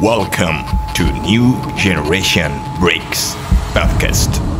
Welcome to New Generation Breaks Podcast.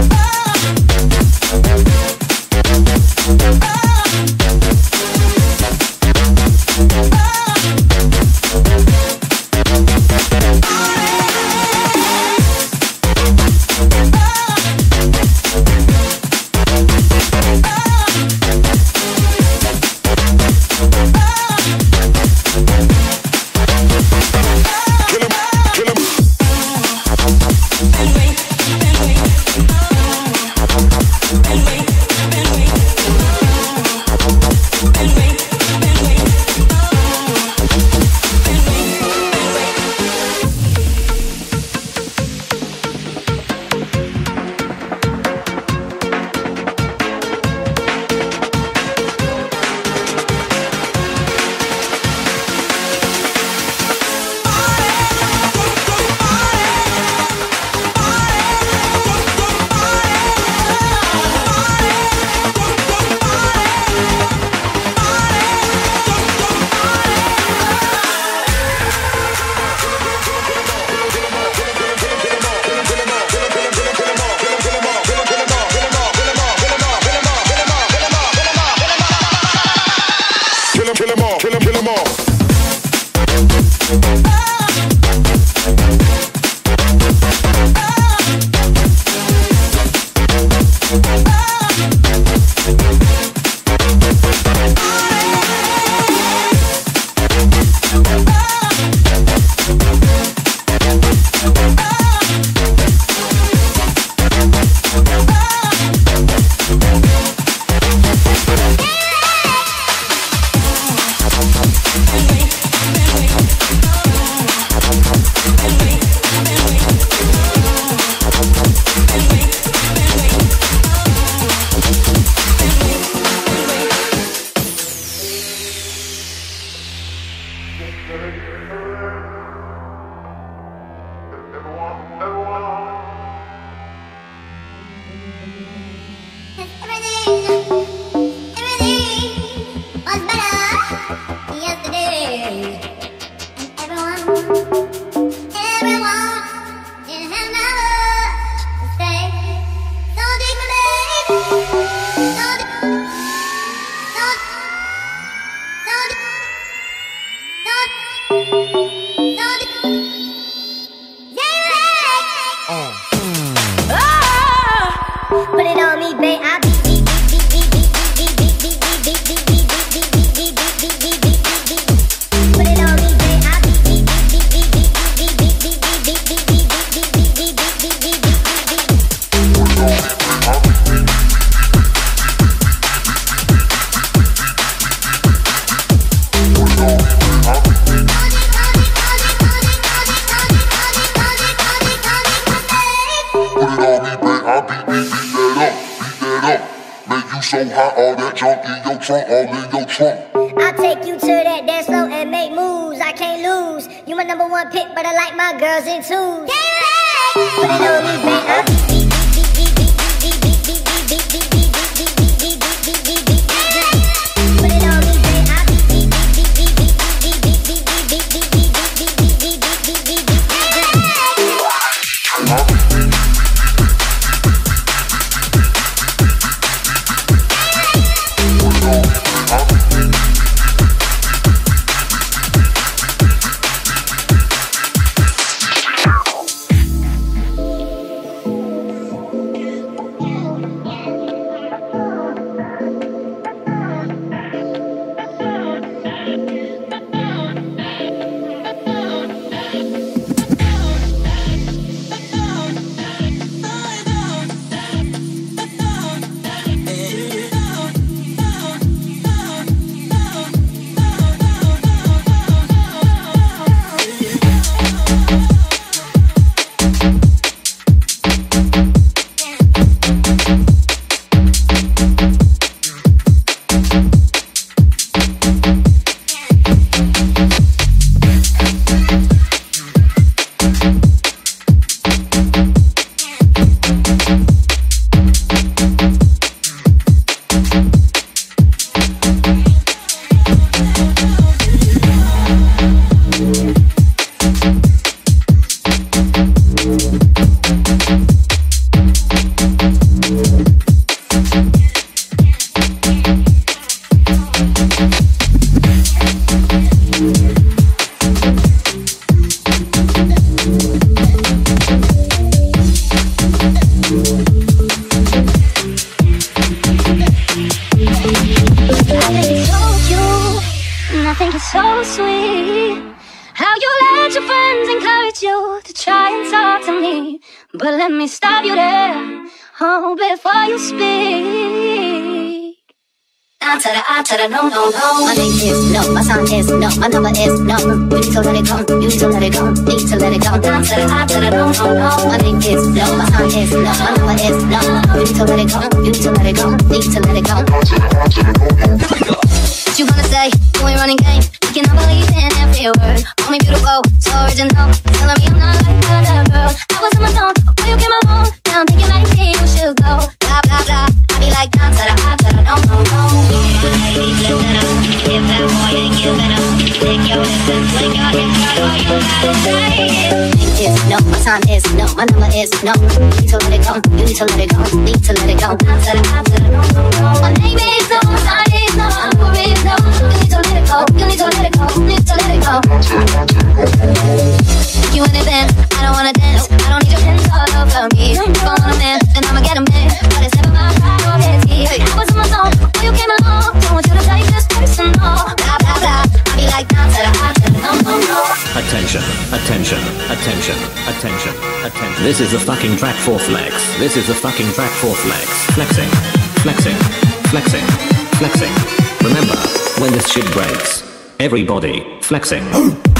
I Cause you telling me I'm not like other girls. I was on my own before you came along. Now I'm thinking like me, you should go. Blah, blah, blah. I be like, down to the hot, to the don't, don't, don't. So my lady, listen up. If that boy ain't giving up, take your essence, like God, it's out. all you gotta say. Is, no, my time is, no, my number is, no. Need to let it go, you need to let it go, need to let it go. Down to the, down to the Attention, attention, attention. This is the fucking track for flex. This is the fucking track for flex. Flexing, flexing, flexing, flexing. Remember, when this shit breaks, everybody flexing.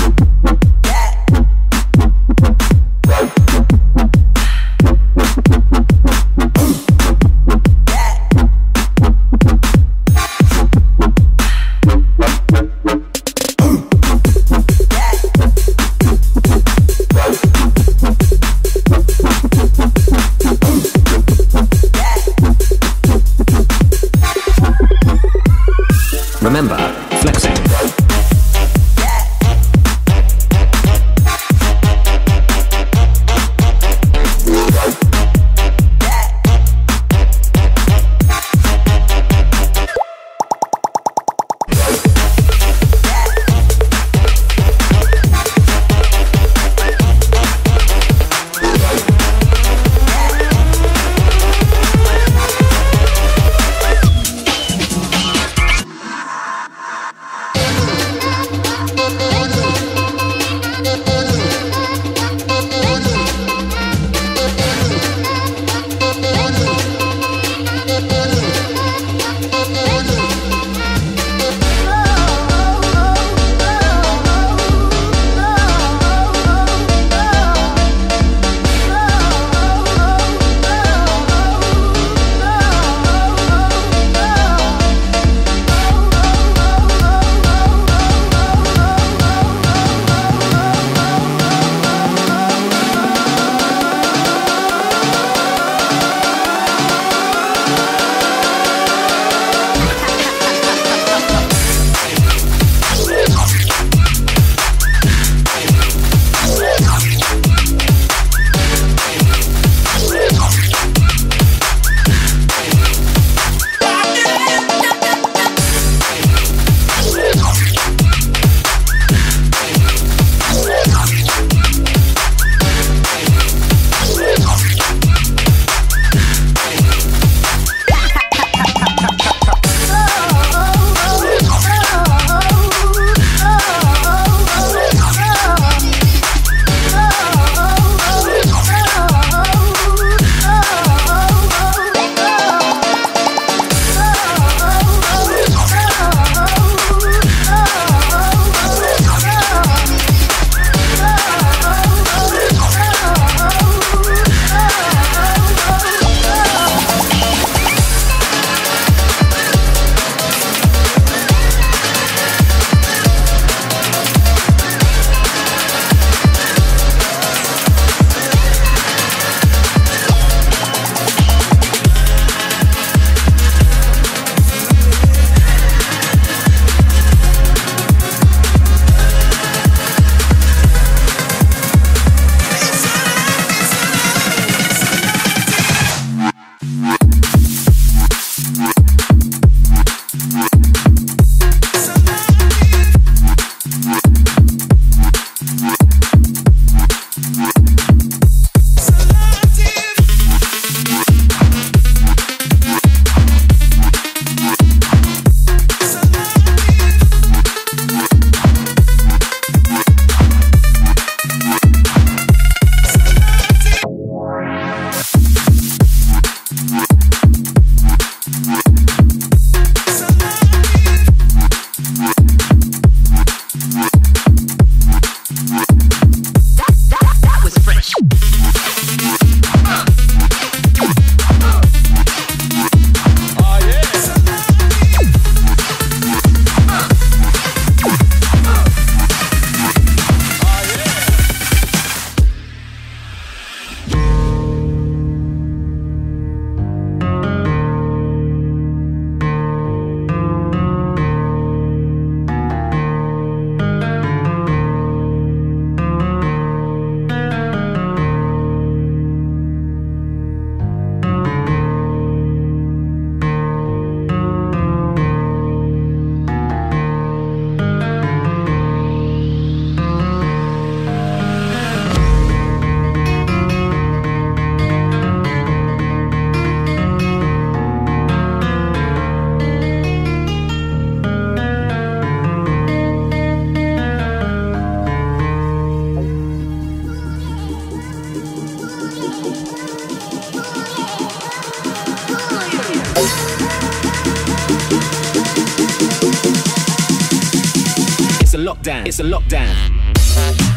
lockdown. It's a lockdown.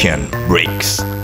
Generation Breaks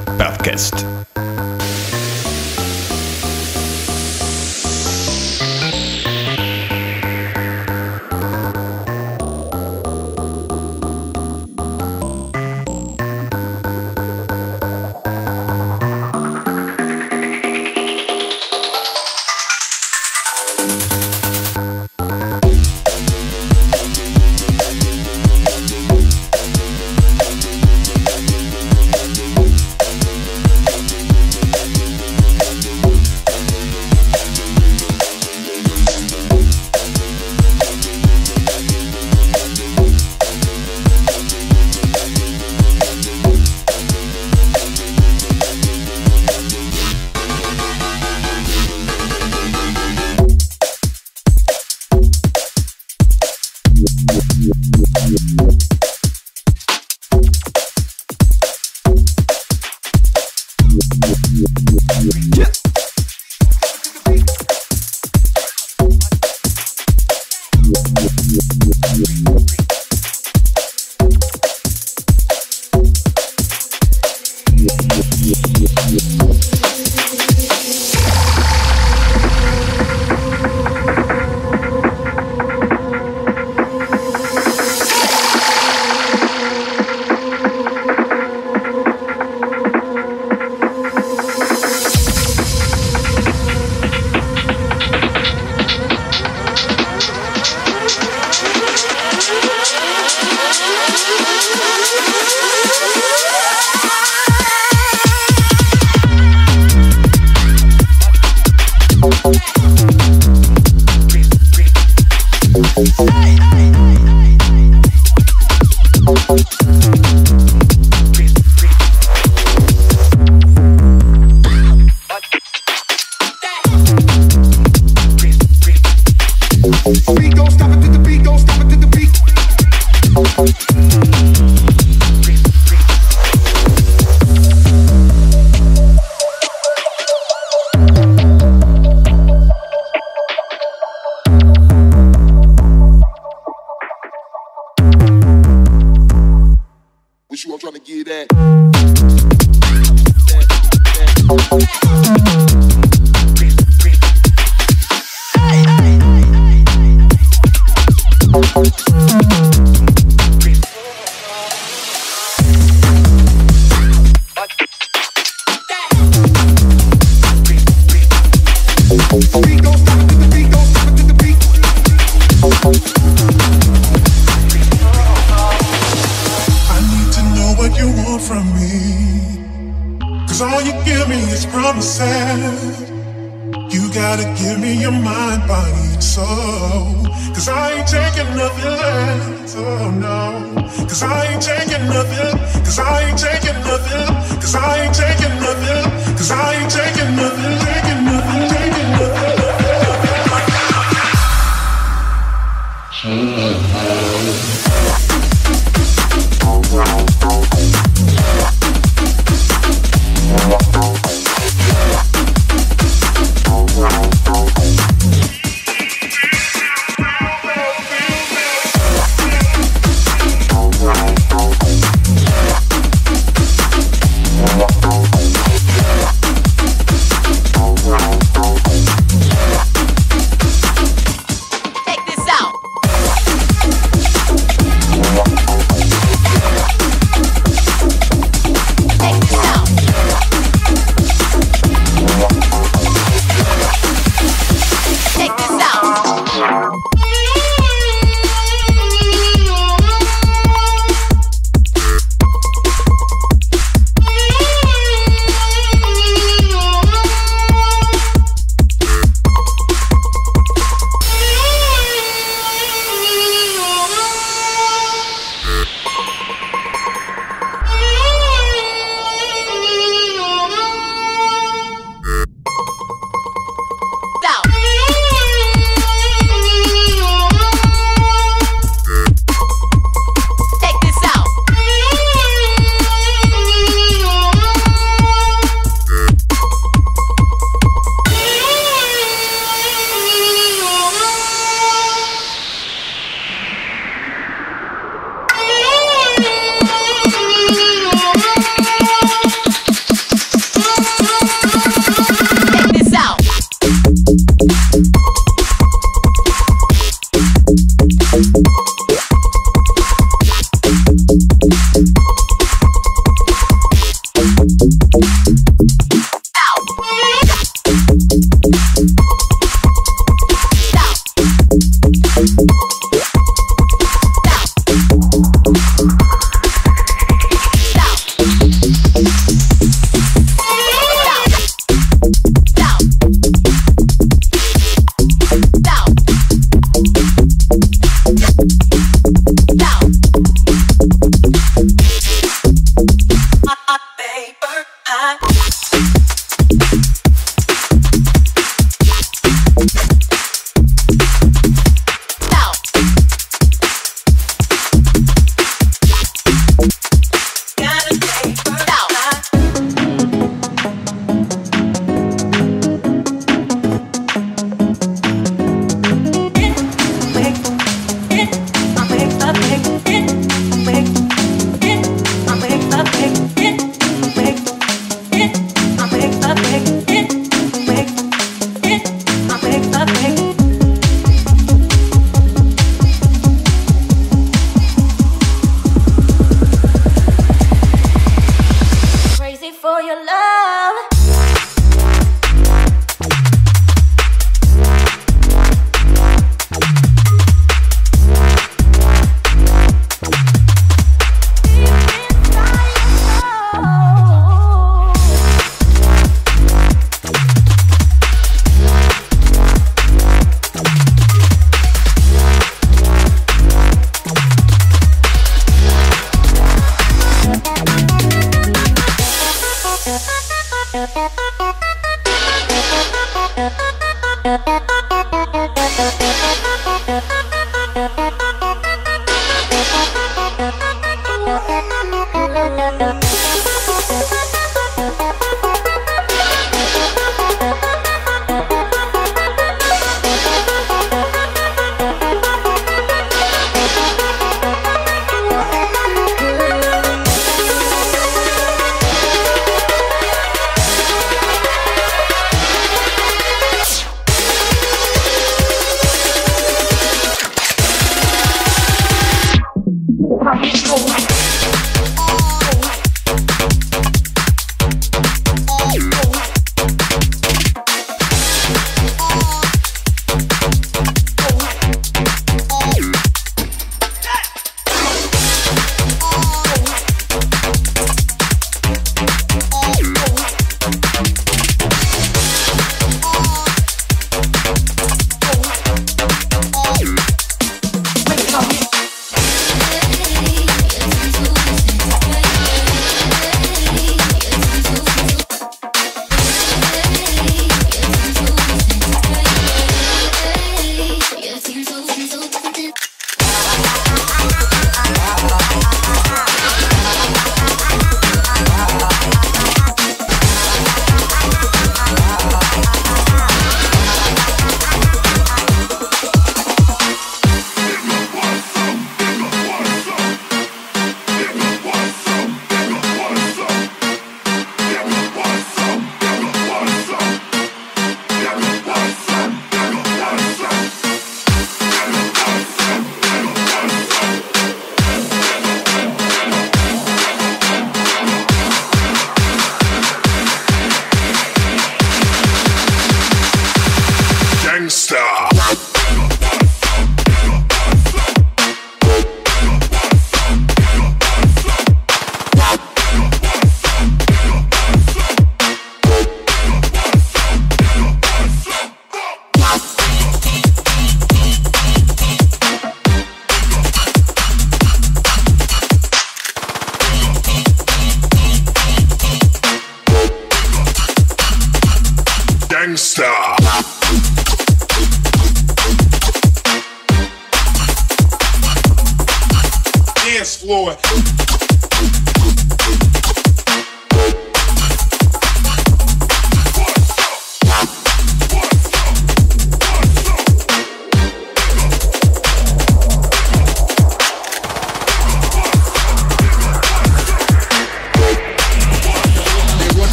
Mm-hmm.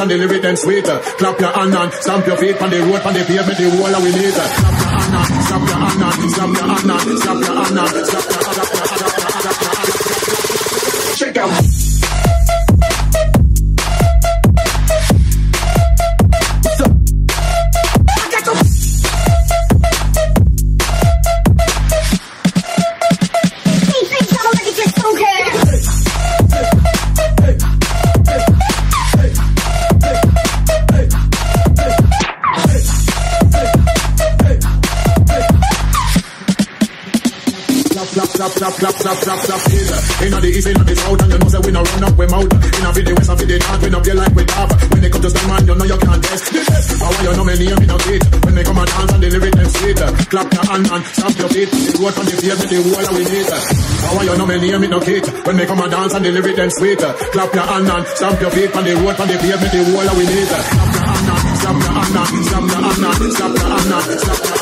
And the lyric them sweeter. Clap your hand and stamp your feet on the road, on the pavement, the wall we need. Clap your hand and stamp your hand and stamp your hand and stamp your hand and stamp your hand and Check clap, clap, clap, clap, clap, Inna the east, inna the south, and you know say we no run up we mouth. Inna the west, and the north, we no play like we have. When they come to stand man, you know you can't test the test. How you know me name, me no it. When they come and dance and lyric them sweet. Clap your hand and stamp your feet. The road on the pavement, the wall we need. How you know me name, me no it. When they come and dance and lyric them sweet. Clap your hand and stamp your feet on the road on the pavement, the wall we need. Clap your hand and stamp your hand and stamp your hand and stamp your hand and stamp your hand and. Check out.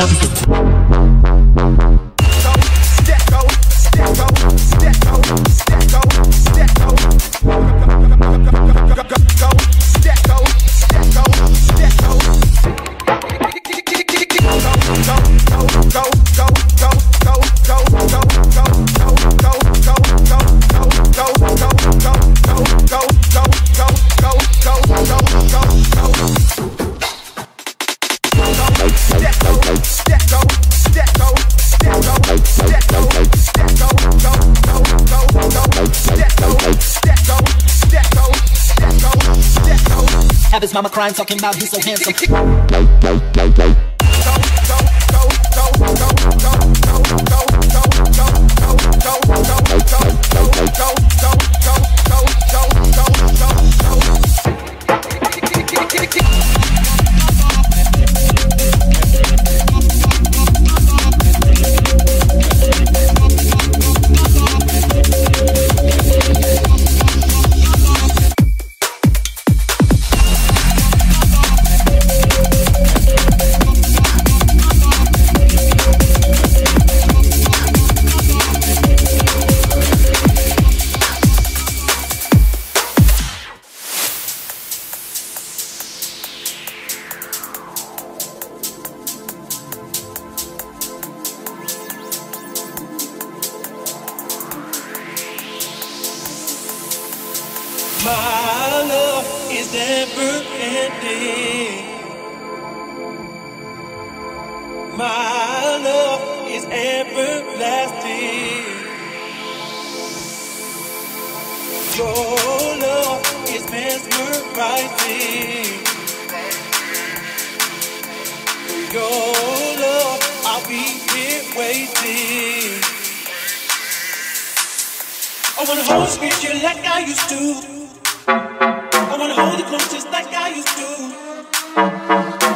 Awesome. Mama talking about he's so handsome. Mesmerizing. Your love, I'll be here waiting. I wanna hold squeeze you like I used to. I wanna hold you close just like I used to.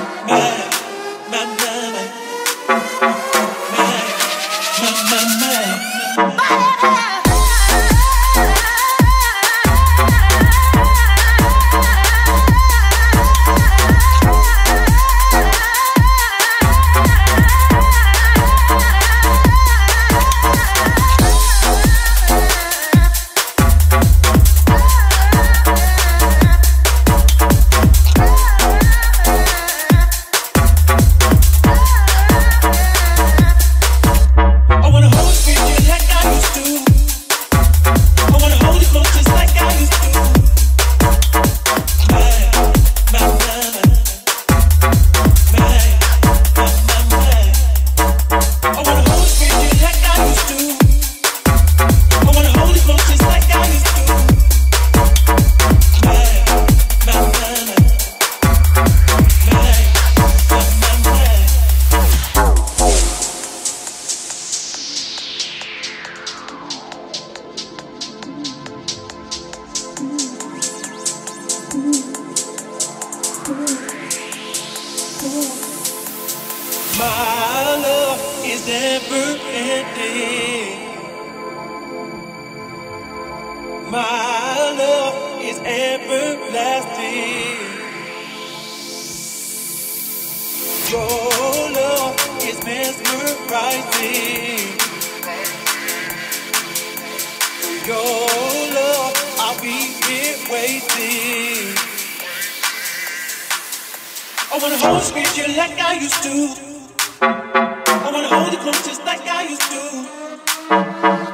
Your love, I'll be here waiting. I wanna hold squeeze you like I used to. I wanna hold you close just like I used to.